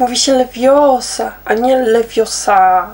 Mówi się Leviosa, a nie Leviosa.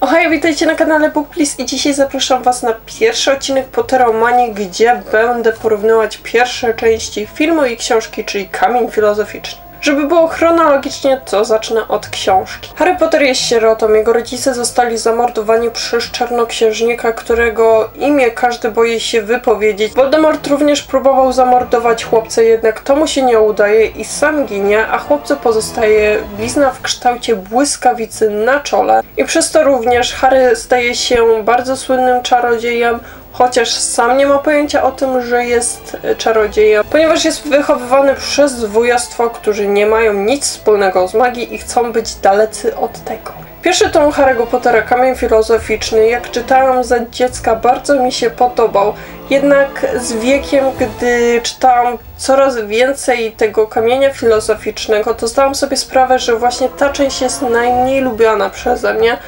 Ohaj, witajcie na kanale Book Please i dzisiaj zapraszam Was na pierwszy odcinek Potteromanii, gdzie będę porównywać pierwsze części filmu i książki, czyli Kamień Filozoficzny. Żeby było chronologicznie, to zacznę od książki. Harry Potter jest sierotą. Jego rodzice zostali zamordowani przez czarnoksiężnika, którego imię każdy boi się wypowiedzieć. Voldemort również próbował zamordować chłopca, jednak to mu się nie udaje i sam ginie, a chłopcu pozostaje blizna w kształcie błyskawicy na czole. I przez to również Harry staje się bardzo słynnym czarodziejem, chociaż sam nie ma pojęcia o tym, że jest e, czarodziejem, ponieważ jest wychowywany przez wujostwo, którzy nie mają nic wspólnego z magii i chcą być dalecy od tego. Pierwszy tom Harry'ego Pottera, Kamień Filozoficzny, jak czytałam za dziecka, bardzo mi się podobał. Jednak z wiekiem, gdy czytałam coraz więcej tego kamienia filozoficznego, to zdałam sobie sprawę, że właśnie ta część jest najmniej lubiana przeze mnie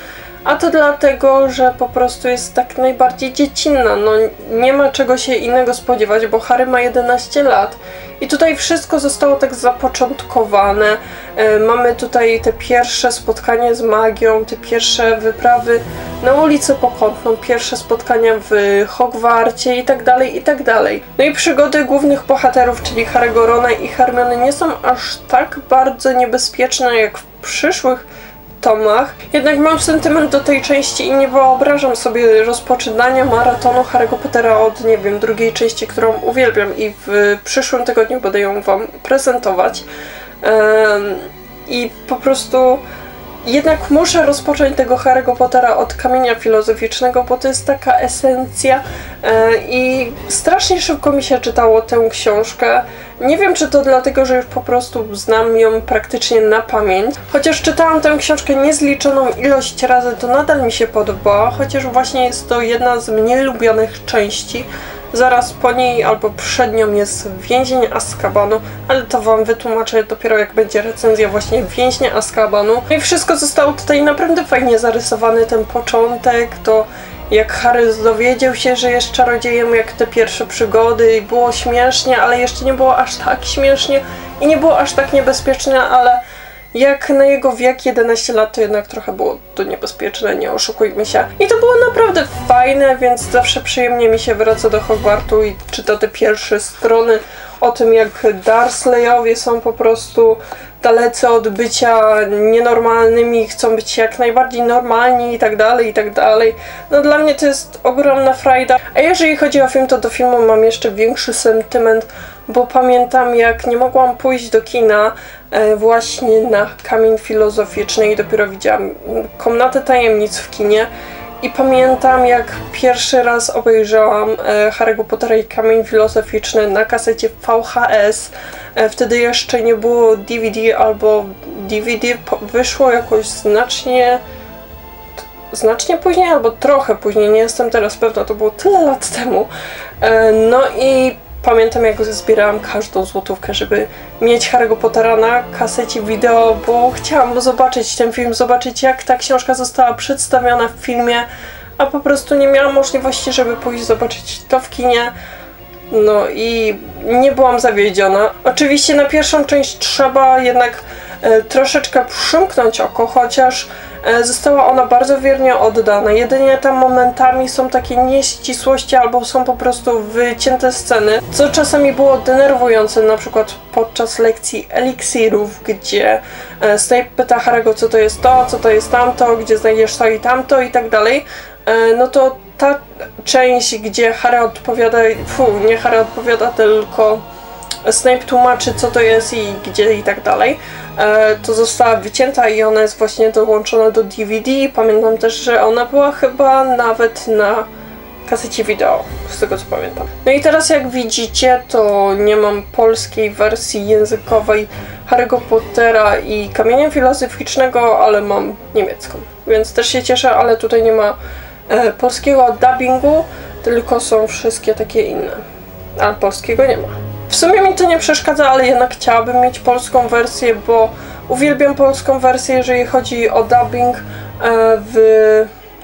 a to dlatego, że po prostu jest tak najbardziej dziecinna. No nie ma czego się innego spodziewać, bo Harry ma 11 lat. I tutaj wszystko zostało tak zapoczątkowane. E, mamy tutaj te pierwsze spotkania z magią, te pierwsze wyprawy na ulicę Pokątną, pierwsze spotkania w Hogwarcie i tak dalej, i tak dalej. No i przygody głównych bohaterów, czyli Harry'ego, Rona i Hermiony nie są aż tak bardzo niebezpieczne jak w przyszłych tomach. Jednak mam sentyment do tej części i nie wyobrażam sobie rozpoczynania maratonu Harry'ego Pottera od, nie wiem, drugiej części, którą uwielbiam i w przyszłym tygodniu będę ją Wam prezentować. I po prostu jednak muszę rozpocząć tego Harry'ego Pottera od kamienia filozoficznego, bo to jest taka esencja e, i strasznie szybko mi się czytało tę książkę. Nie wiem, czy to dlatego, że już po prostu znam ją praktycznie na pamięć. Chociaż czytałam tę książkę niezliczoną ilość razy, to nadal mi się podobała, chociaż właśnie jest to jedna z mniej lubionych części. Zaraz po niej albo przed nią jest Więzień Azkabanu, ale to Wam wytłumaczę dopiero jak będzie recenzja właśnie Więźnia Azkabanu. No I wszystko zostało tutaj naprawdę fajnie zarysowane, ten początek, to jak Harry dowiedział się, że jest czarodziejem, jak te pierwsze przygody, było śmiesznie, ale jeszcze nie było aż tak śmiesznie i nie było aż tak niebezpieczne, ale jak na jego wiek 11 lat, to jednak trochę było to niebezpieczne, nie oszukujmy się. I to było naprawdę fajne, więc zawsze przyjemnie mi się wraca do Hogwartu i czyta te pierwsze strony o tym, jak Dursleyowie są po prostu dalecy od bycia nienormalnymi, chcą być jak najbardziej normalni i tak dalej, i tak dalej. No dla mnie to jest ogromna frajda. A jeżeli chodzi o film, to do filmu mam jeszcze większy sentyment, bo pamiętam jak nie mogłam pójść do kina e, właśnie na Kamień Filozoficzny i dopiero widziałam Komnatę Tajemnic w kinie i pamiętam, jak pierwszy raz obejrzałam e, Harry'ego Pottera i Kamień Filozoficzny na kasecie VHS. E, wtedy jeszcze nie było DVD albo DVD wyszło jakoś znacznie znacznie później albo trochę później, nie jestem teraz pewna, to było tyle lat temu. E, no i pamiętam jak zbierałam każdą złotówkę, żeby mieć Harry'ego Pottera na kasecie wideo, bo chciałam zobaczyć ten film, zobaczyć jak ta książka została przedstawiona w filmie, a po prostu nie miałam możliwości, żeby pójść zobaczyć to w kinie. No i nie byłam zawiedziona. Oczywiście na pierwszą część trzeba jednak e, troszeczkę przymknąć oko, chociaż została ona bardzo wiernie oddana. Jedynie tam momentami są takie nieścisłości albo są po prostu wycięte sceny, co czasami było denerwujące, na przykład podczas lekcji eliksirów, gdzie e, Snape pyta Harry'ego, co to jest to, co to jest tamto, gdzie znajdziesz to i tamto i tak dalej. E, no to ta część, gdzie Harry odpowiada, fu, nie Harry odpowiada, tylko Snape tłumaczy, co to jest i gdzie i tak dalej, e, to została wycięta i ona jest właśnie dołączona do DVD. Pamiętam też, że ona była chyba nawet na kasecie wideo, z tego co pamiętam. No i teraz jak widzicie, to nie mam polskiej wersji językowej Harry'ego Pottera i Kamienia Filozoficznego, ale mam niemiecką. Więc też się cieszę, ale tutaj nie ma e, polskiego dubbingu, tylko są wszystkie takie inne. A polskiego nie ma. W sumie mi to nie przeszkadza, ale jednak chciałabym mieć polską wersję, bo uwielbiam polską wersję, jeżeli chodzi o dubbing e, w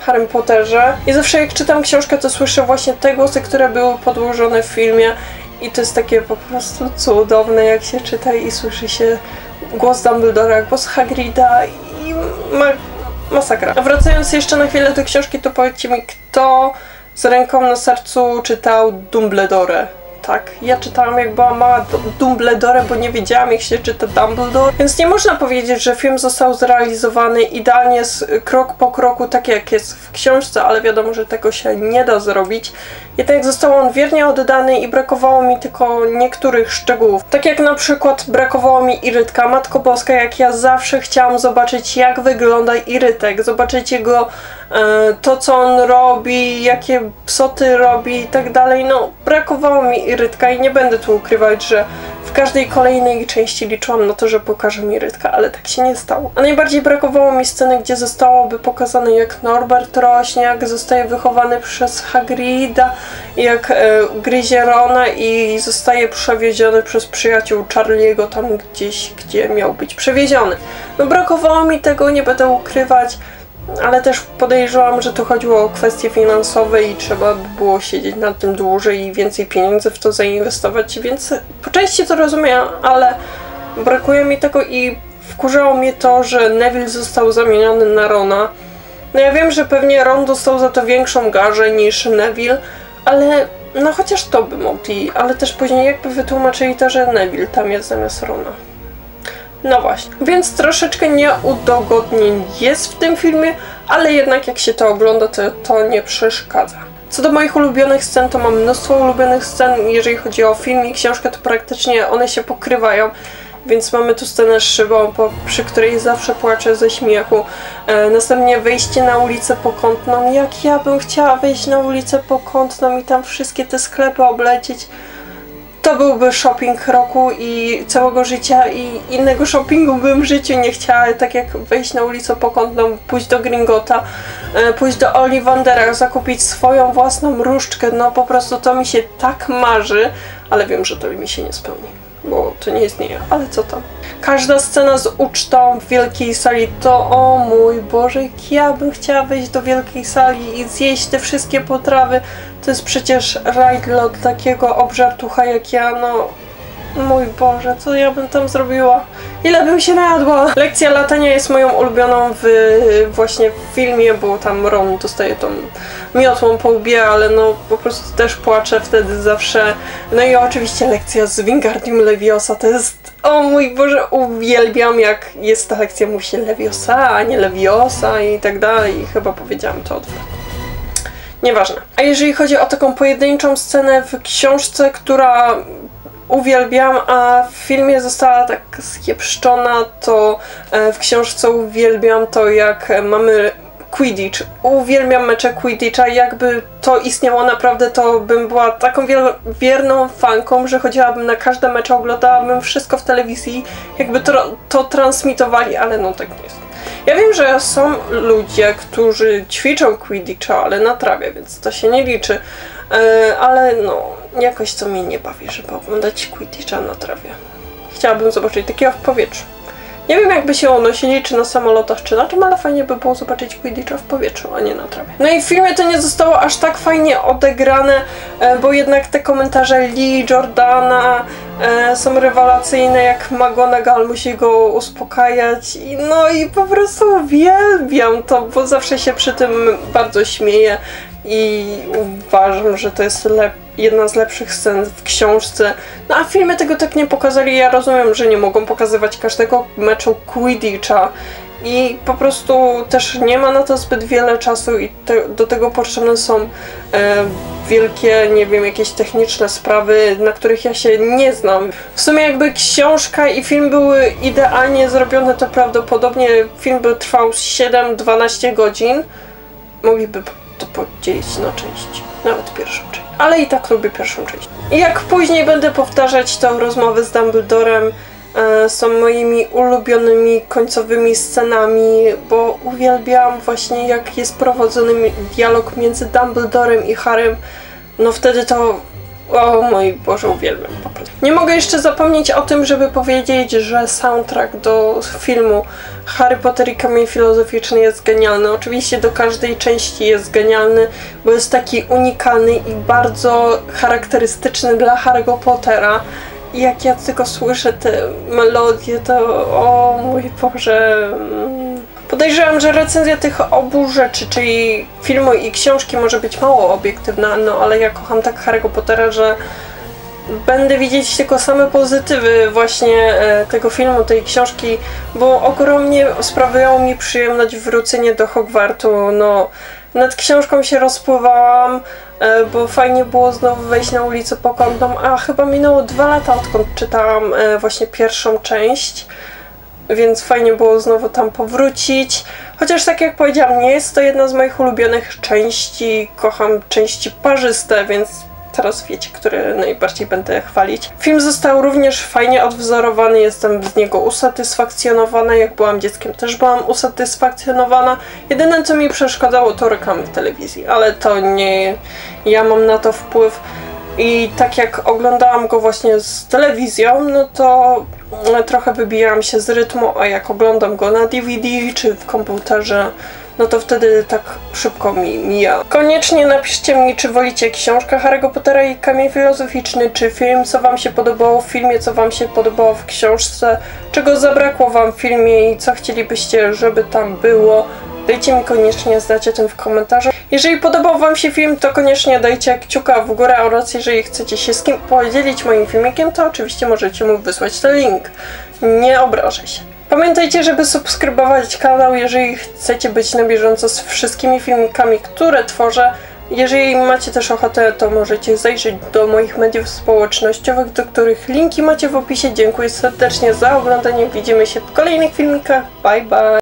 Harry Potterze. I zawsze jak czytam książkę, to słyszę właśnie te głosy, które były podłożone w filmie I to jest takie po prostu cudowne, jak się czyta i słyszy się głos Dumbledora, głos Hagrida i ma masakra. A wracając jeszcze na chwilę do książki, to powiedzcie mi, kto z ręką na sercu czytał Dumbledore? Tak, ja czytałam jak była mała Dumbledore, bo nie wiedziałam jak się czyta Dumbledore, więc nie można powiedzieć, że film został zrealizowany idealnie krok po kroku, tak jak jest w książce, ale wiadomo, że tego się nie da zrobić. Jednak został on wiernie oddany i brakowało mi tylko niektórych szczegółów. Tak jak na przykład brakowało mi Irytka, Matko Boska, jak ja zawsze chciałam zobaczyć jak wygląda Irytek, zobaczyć jego E, to, co on robi, jakie psoty robi i tak dalej, no brakowało mi Irytka i nie będę tu ukrywać, że w każdej kolejnej części liczyłam na to, że pokaże mi Rytka, ale tak się nie stało. A najbardziej brakowało mi sceny, gdzie zostałoby pokazane jak Norbert rośnie, jak zostaje wychowany przez Hagrida, jak e, gryzie Rona i zostaje przewieziony przez przyjaciół Charlie'ego tam gdzieś, gdzie miał być przewieziony. No brakowało mi tego, nie będę ukrywać ale też podejrzewam, że tu chodziło o kwestie finansowe i trzeba by było siedzieć nad tym dłużej i więcej pieniędzy w to zainwestować, więc po części to rozumiem, ale brakuje mi tego i wkurzało mnie to, że Neville został zamieniony na Rona. No ja wiem, że pewnie Ron dostał za to większą garzę niż Neville, ale no chociaż to by mogli, ale też później jakby wytłumaczyli to, że Neville tam jest zamiast Rona. No właśnie. Więc troszeczkę nieudogodnień jest w tym filmie, ale jednak jak się to ogląda, to to nie przeszkadza. Co do moich ulubionych scen, to mam mnóstwo ulubionych scen. Jeżeli chodzi o film i książkę, to praktycznie one się pokrywają. Więc mamy tu scenę z szybą, po, przy której zawsze płaczę ze śmiechu. E, następnie wejście na ulicę Pokątną. Jak ja bym chciała wejść na ulicę Pokątną i tam wszystkie te sklepy oblecieć to byłby shopping roku i całego życia i innego shoppingu bym w życiu nie chciała, tak jak wejść na ulicę Pokątną, pójść do Gringota, e, pójść do Ollivandera, zakupić swoją własną różdżkę, no po prostu to mi się tak marzy, ale wiem, że to mi się nie spełni, bo to nie istnieje, ale co tam. Każda scena z ucztą w wielkiej sali to o mój Boże, ja bym chciała wejść do wielkiej sali i zjeść te wszystkie potrawy, to jest przecież rajd dla takiego obżartucha jak ja, no... Mój Boże, co ja bym tam zrobiła? Ile bym się najadła? Lekcja latania jest moją ulubioną w właśnie w filmie, bo tam Ron dostaje tą miotłą po łbie, ale no po prostu też płaczę wtedy zawsze. No i oczywiście lekcja z Wingardium Leviosa to jest o mój Boże, uwielbiam jak jest ta lekcja musi Leviosa, a nie Leviosa i tak dalej chyba powiedziałam to odwrotnie. Nieważne. A jeżeli chodzi o taką pojedynczą scenę w książce, która uwielbiam, a w filmie została tak skiepszczona, to e, w książce uwielbiam to, jak mamy Quidditch. Uwielbiam mecze Quidditcha. Jakby to istniało naprawdę, to bym była taką wierną fanką, że chodziłabym na każde mecze, oglądałabym wszystko w telewizji, jakby to, to transmitowali, ale no tak nie jest. Ja wiem, że są ludzie, którzy ćwiczą Quidditcha, ale na trawie, więc to się nie liczy. E, ale no, jakoś co mnie nie bawi, żeby oglądać Quidditcha na trawie. Chciałabym zobaczyć takiego w powietrzu. Nie wiem, jakby się unosili, czy na samolotach, czy na czym, ale fajnie by było zobaczyć Quidditcha w powietrzu, a nie na trawie. No i w filmie to nie zostało aż tak fajnie odegrane, e, bo jednak te komentarze Lee, Jordana e, są rewelacyjne, jak McGonagall musi go uspokajać. No i po prostu uwielbiam to, bo zawsze się przy tym bardzo śmieję i uważam, że to jest jedna z lepszych scen w książce. No a w filmie tego tak nie pokazali. Ja rozumiem, że nie mogą pokazywać każdego meczu Quidditcha i po prostu też nie ma na to zbyt wiele czasu i te, do tego potrzebne są e, wielkie, nie wiem, jakieś techniczne sprawy, na których ja się nie znam. W sumie jakby książka i film były idealnie zrobione, to prawdopodobnie film by trwał 7-12 godzin. Mogliby to podzielić na części, nawet pierwszą część. Ale i tak lubię pierwszą część. I jak później będę powtarzać tą rozmowę z Dumbledorem, e, są moimi ulubionymi końcowymi scenami, bo uwielbiam właśnie jak jest prowadzony dialog między Dumbledorem i Harrym. No wtedy to O mój Boże, uwielbiam. Nie mogę jeszcze zapomnieć o tym, żeby powiedzieć, że soundtrack do filmu Harry Potter i Kamień Filozoficzny jest genialny. Oczywiście do każdej części jest genialny, bo jest taki unikalny i bardzo charakterystyczny dla Harry'ego Pottera. I jak ja tylko słyszę te melodie, to o mój Boże... mm, Podejrzewam, że recenzja tych obu rzeczy, czyli filmu i książki może być mało obiektywna, no ale ja kocham tak Harry'ego Pottera, że będę widzieć tylko same pozytywy właśnie e, tego filmu, tej książki, bo ogromnie sprawiało mi przyjemność wrócenie do Hogwartu. No, nad książką się rozpływałam, e, bo fajnie było znowu wejść na ulicę Pokątną, a chyba minęło dwa lata odkąd czytałam e, właśnie pierwszą część więc fajnie było znowu tam powrócić. Chociaż tak jak powiedziałam, nie jest to jedna z moich ulubionych części. Kocham części parzyste, więc teraz wiecie, które najbardziej będę chwalić. Film został również fajnie odwzorowany, jestem z niego usatysfakcjonowana. Jak byłam dzieckiem, też byłam usatysfakcjonowana. Jedyne, co mi przeszkadzało, to reklamy w telewizji, ale to nie ja mam na to wpływ. I tak jak oglądałam go właśnie z telewizją, no to mm, trochę wybijałam się z rytmu, a jak oglądam go na DVD czy w komputerze, no to wtedy tak szybko mi mija. Koniecznie napiszcie mi, czy wolicie książkę Harry'ego Pottera i Kamień Filozoficzny, czy film, co wam się podobało w filmie, co wam się podobało w książce, czego zabrakło wam w filmie i co chcielibyście, żeby tam było. Dajcie mi koniecznie znać o tym w komentarzu. Jeżeli podobał Wam się film, to koniecznie dajcie kciuka w górę oraz jeżeli chcecie się z kim podzielić moim filmikiem, to oczywiście możecie mu wysłać ten link. Nie obrażę się. Pamiętajcie, żeby subskrybować kanał, jeżeli chcecie być na bieżąco z wszystkimi filmikami, które tworzę. Jeżeli macie też ochotę, to możecie zajrzeć do moich mediów społecznościowych, do których linki macie w opisie. Dziękuję serdecznie za oglądanie. Widzimy się w kolejnych filmikach. Bye bye!